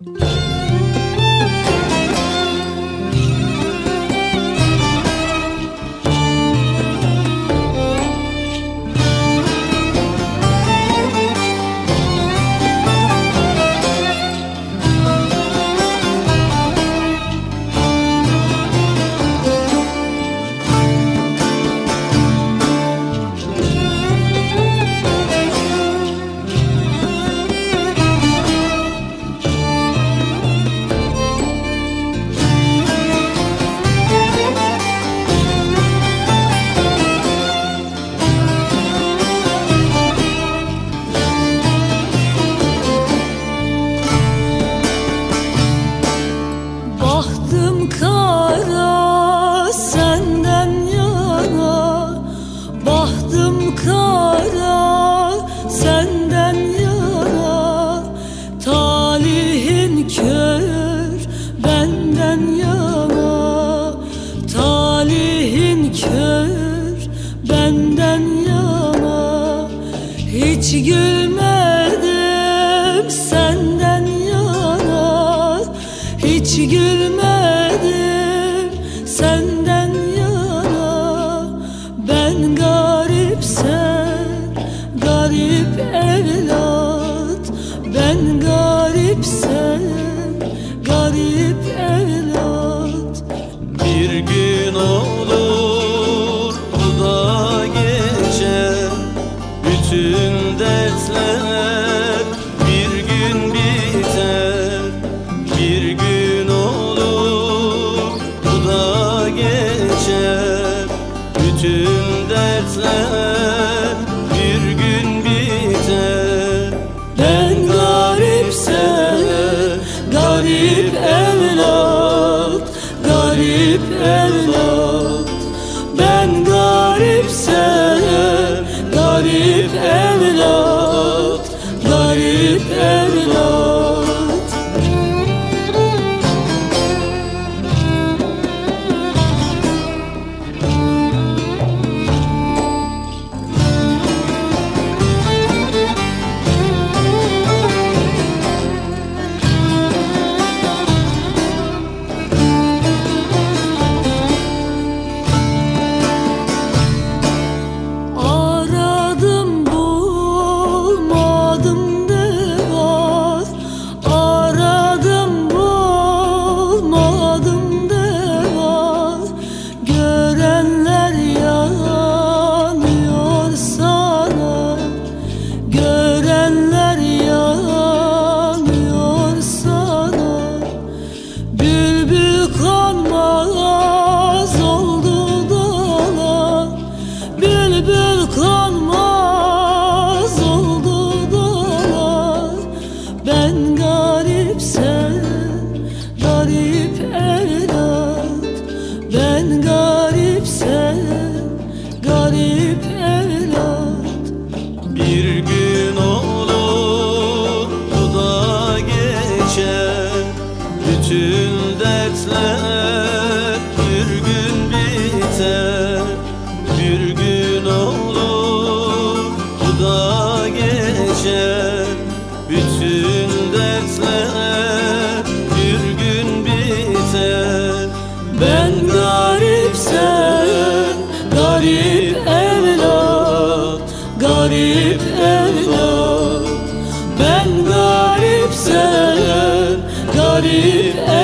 you kara senden yara Talihin kör benden yana Talihin kör benden yana Hiç gülme garip evlat Ben garipsem garip evlat. Bir gün olur bu da geçer Bütün dertler bir gün biter. Bir gün olur bu da geçer Bütün dertler garip evlat Ben garip sen garip evlat